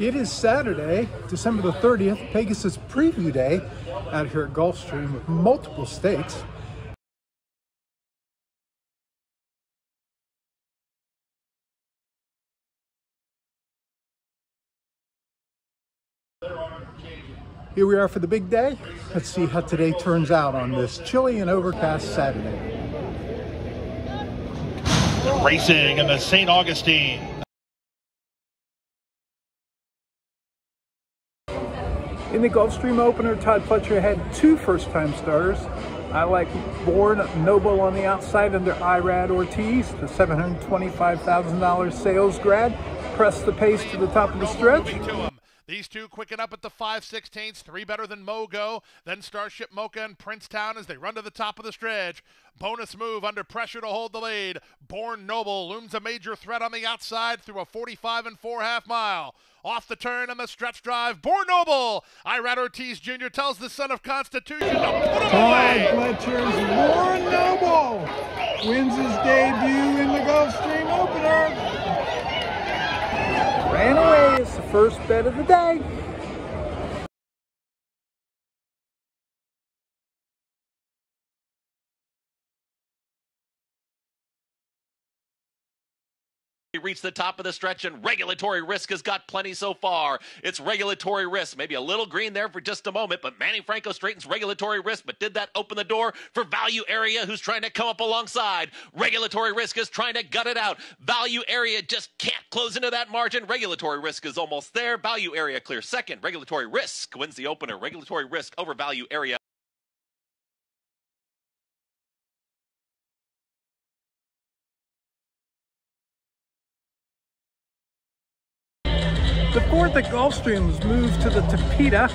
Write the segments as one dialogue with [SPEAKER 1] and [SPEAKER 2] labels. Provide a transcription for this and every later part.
[SPEAKER 1] It is Saturday, December the 30th, Pegasus Preview Day out here at Gulfstream with multiple stakes. Here we are for the big day. Let's see how today turns out on this chilly and overcast Saturday.
[SPEAKER 2] Racing in the St. Augustine.
[SPEAKER 1] In the Gulfstream opener, Todd Pletcher had two first-time starters. I like Born Noble on the outside under Irad Ortiz, the $725,000 sales grad. Press the pace to the top of the stretch.
[SPEAKER 2] These two quicken up at the 5 16ths, three better than Mogo, then Starship Mocha and Princetown as they run to the top of the stretch. Bonus move under pressure to hold the lead. Born Noble looms a major threat on the outside through a 45 and 4 half mile. Off the turn and the stretch drive, Born Noble. Irad Ortiz Jr. tells the son of Constitution to put him away.
[SPEAKER 1] Pletcher's Born Noble wins his debut in the Gulfstream opener. Ran away. It's the first bet of the day.
[SPEAKER 3] We reach the top of the stretch, and regulatory risk has got plenty so far. It's regulatory risk, maybe a little green there for just a moment, but Manny Franco straightens regulatory risk. But did that open the door for value area, who's trying to come up alongside? Regulatory risk is trying to gut it out. Value area just can't close into that margin. Regulatory risk is almost there. Value area clear second. Regulatory risk wins the opener. Regulatory risk over value area.
[SPEAKER 1] The at Gulfstream was moved to the Tapeta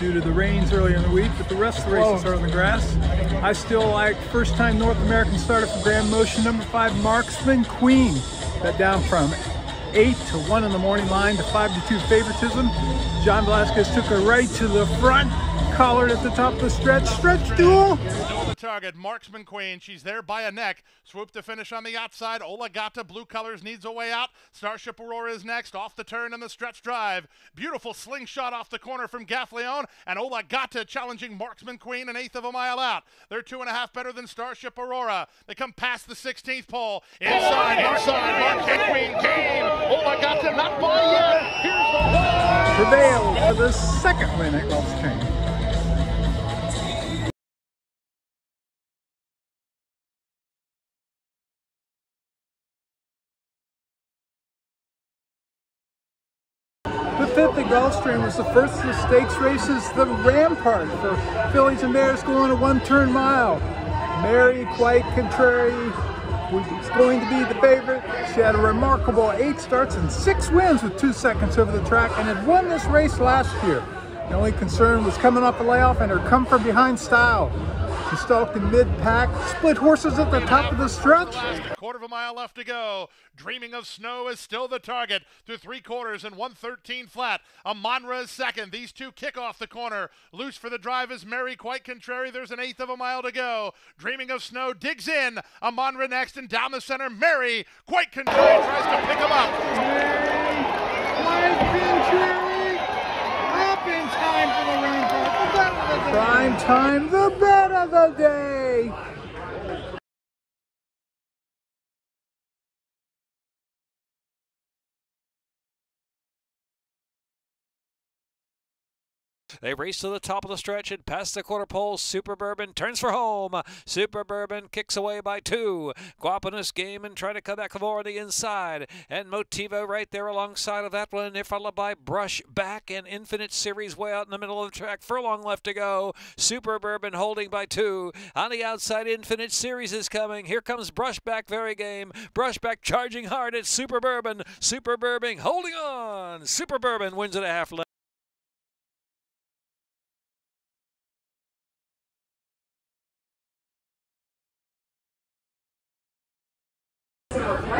[SPEAKER 1] due to the rains earlier in the week, but the rest of the races oh. are on the grass. I still like first time North American starter for Graham Motion, number five, Marksman Queen. That down from eight to one in the morning line to five to two favoritism. John Velazquez took her right to the front, collared at the top of the stretch. Stretch duel.
[SPEAKER 2] Target, Marksman Queen. She's there by a neck. Swoop to finish on the outside. Ola Gata, blue colors, needs a way out. Starship Aurora is next. Off the turn and the stretch drive. Beautiful slingshot off the corner from Gaffalione. And Ola Gata challenging Marksman Queen an eighth of a mile out. They're two and a half better than Starship Aurora. They come past the 16th pole. Inside, inside, Marksman Queen game. Ola Gata not by yet. Here's the
[SPEAKER 1] Prevailed for the second win at Gulfstream. At was the first of the stakes races, the Rampart for fillies and mares going a one-turn mile. Mary, quite contrary, was going to be the favorite. She had a remarkable eight starts and six wins with two seconds over the track and had won this race last year. The only concern was coming off the layoff and her come from behind style. She stalked in mid-pack, split horses at the top of the stretch.
[SPEAKER 2] Quarter of a mile left to go. Dreaming of Snow is still the target through three quarters and 113 flat. Amonra is second. These two kick off the corner. Loose for the drive is Mary, quite contrary. There's an eighth of a mile to go. Dreaming of Snow digs in. Amonra next and down the center. Mary, quite contrary, tries to pick him up.
[SPEAKER 1] Quite contrary, up in time for the Rampart. The bet of Prime time, the bet of the day.
[SPEAKER 4] They race to the top of the stretch and past the quarter pole. Super Bourbon turns for home. Super Bourbon kicks away by two. Guapanus game and trying to come back more on the inside. And Motivo right there alongside of that one. If followed by Brush Back and Infinite Series way out in the middle of the track. Furlong left to go. Super Bourbon holding by two. On the outside, Infinite Series is coming. Here comes Brushback, very game. Brushback charging hard at Super Bourbon. Super Bourbon holding on. Super Bourbon wins at a half length.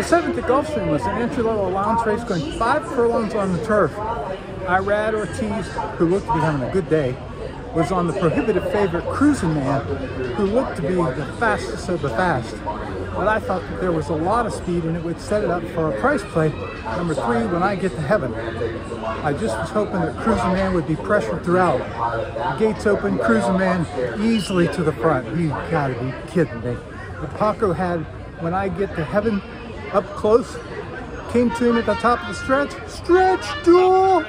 [SPEAKER 1] The seventh at Gulfstream was an entry-level allowance race going five furlongs on the turf. Irad Ortiz, who looked to be having a good day, was on the prohibitive favorite Cruising Man, who looked to be the fastest of the fast. But I thought that there was a lot of speed and it would set it up for a price play. Number three, when I get to heaven. I just was hoping that Cruising Man would be pressured throughout. The gates open, Cruising Man easily to the front. You gotta be kidding me. Paco had, when I get to heaven, up close, came to him at the top of the stretch. Stretch duel!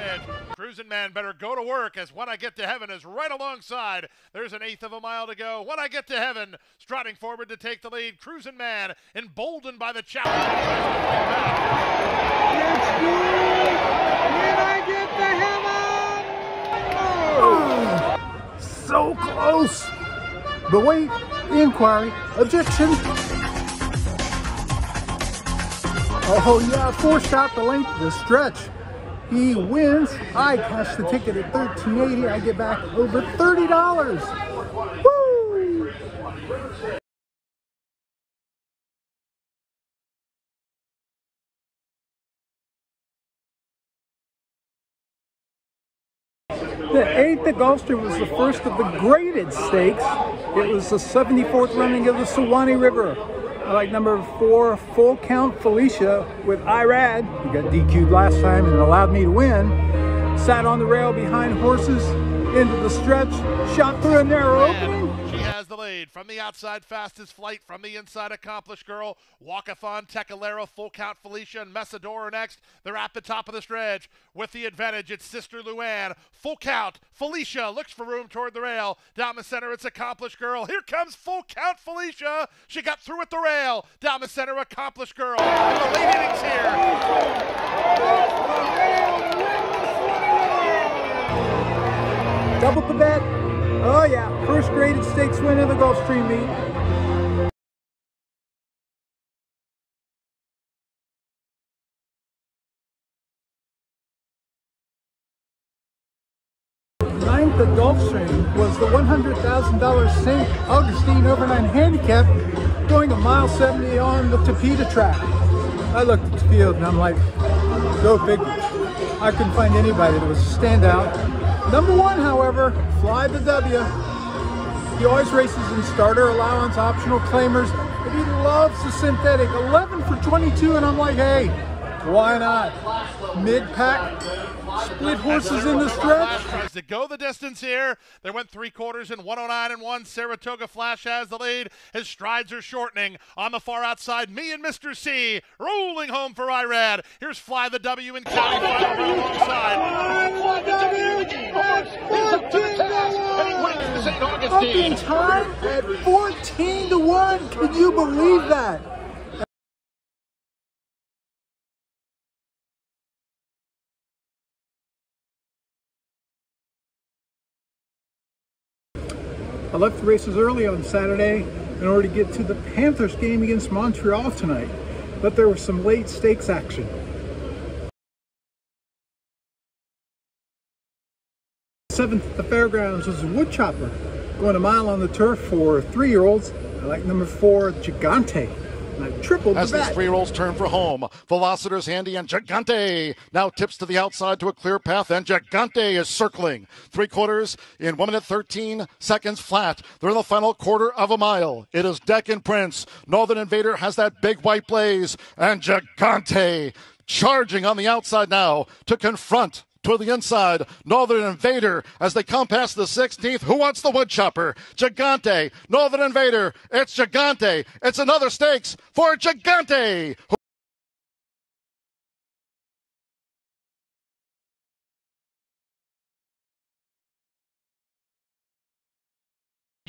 [SPEAKER 2] Cruising Man better go to work as When I Get to Heaven is right alongside. There's an eighth of a mile to go. When I Get to Heaven, striding forward to take the lead. Cruising Man, emboldened by the challenge.
[SPEAKER 1] When I get to heaven! Oh, so close! But wait, inquiry, objection. Oh yeah, forced out the length of the stretch. He wins. I cash the ticket at 13.80. I get back over $30. Woo! The eighth at Gulfstream was the first of the graded stakes. It was the 74th running of the Suwannee River. I like number four, Full Count Felicia with Irad, who got DQ'd last time and allowed me to win. Sat on the rail behind horses into the stretch, shot through a narrow
[SPEAKER 2] from the outside, fastest flight from the inside, accomplished girl. Walkathon, Tecalero, Full Count Felicia, and Messador next. They're at the top of the stretch with the advantage. It's Sister Luann. Full Count Felicia looks for room toward the rail. Down the center, it's accomplished girl. Here comes Full Count Felicia. She got through at the rail. Down the center, accomplished girl. The late innings here.
[SPEAKER 1] Double the bet. Oh yeah, first graded stakes win in the Gulfstream meet. Ninth at Gulfstream was the $100,000 St. Augustine Overnight Handicap going a mile 70 on the Tapeta track. I looked at the field and I'm like, go figure. I couldn't find anybody that was a standout. Number one, however, Fly the W. He always races in starter allowance, optional claimers, but he loves the synthetic. 11 for 22, and I'm like, hey, why not? Mid-pack, split horses in the stretch.
[SPEAKER 2] Tries to go the distance here. They went three quarters in 109 and one. Saratoga Flash has the lead. His strides are shortening. On the far outside, me and Mr. C rolling home for Irad. Here's Fly the W in county final alongside.
[SPEAKER 1] Up in time at 14 to 1. Can you believe that? Left the races early on Saturday in order to get to the Panthers game against Montreal tonight, but there was some late stakes action. Seventh at the fairgrounds was Woodchopper, going a mile on the turf for three-year-olds. I like number four, Gigante. Tripled
[SPEAKER 5] As
[SPEAKER 1] the
[SPEAKER 5] these
[SPEAKER 1] bet.
[SPEAKER 5] three-year-olds turn for home, Velocitors handy and Gigante now tips to the outside to a clear path, and Gigante is circling. Three quarters in one minute 13 seconds flat. They're in the final quarter of a mile. It is Deck and Prince. Northern Invader has that big white blaze, and Gigante charging on the outside now to confront to the inside. Northern Invader as they come past the 16th. Who wants the woodchopper? Gigante. Northern Invader. It's Gigante. It's another stakes for Gigante.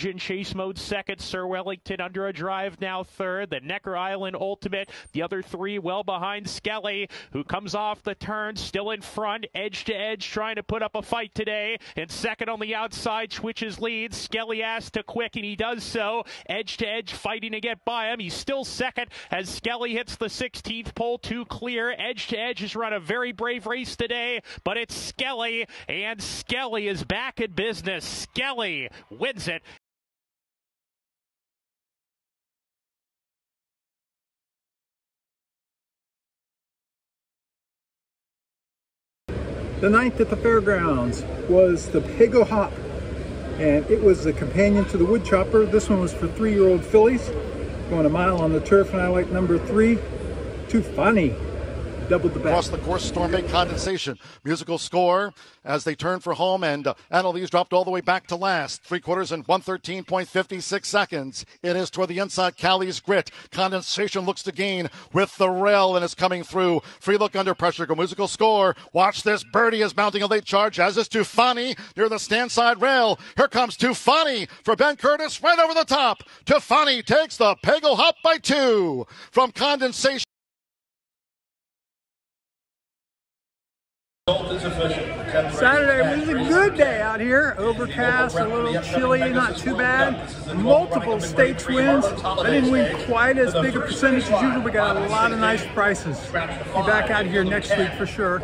[SPEAKER 6] In chase mode second, Sir Wellington under a drive now third. The Necker Island ultimate, the other three well behind Skelly, who comes off the turn, still in front, edge to edge, trying to put up a fight today. And second on the outside, switches leads. Skelly asked to quick, and he does so. Edge to edge, fighting to get by him. He's still second as Skelly hits the 16th pole, two clear. Edge to edge has run a very brave race today, but it's Skelly, and Skelly is back in business. Skelly wins it.
[SPEAKER 1] The ninth at the fairgrounds was the Pago Hop. and it was the companion to the wood chopper. This one was for three-year-old fillies, going a mile on the turf, and I like number three, Too Funny doubled the bet.
[SPEAKER 5] Across the course, storm Stormbake condensation. Musical score as they turn for home, and uh, Annalise dropped all the way back to last. Three quarters and 113.56 seconds. It is toward the inside. Callie's grit. Condensation looks to gain with the rail and is coming through. Free look under pressure. Go musical score. Watch this. Birdie is mounting a late charge, as is Tufani near the stand side rail. Here comes Tufani for Ben Curtis right over the top. Tufani takes the Pago Hop by two from condensation.
[SPEAKER 1] Saturday was a good day out here. Overcast, a little chilly, not too bad. Multiple stakes wins. I didn't win quite as big a percentage as usual, but got a lot of nice prices. Be back out here next week for sure.